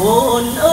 Oh no.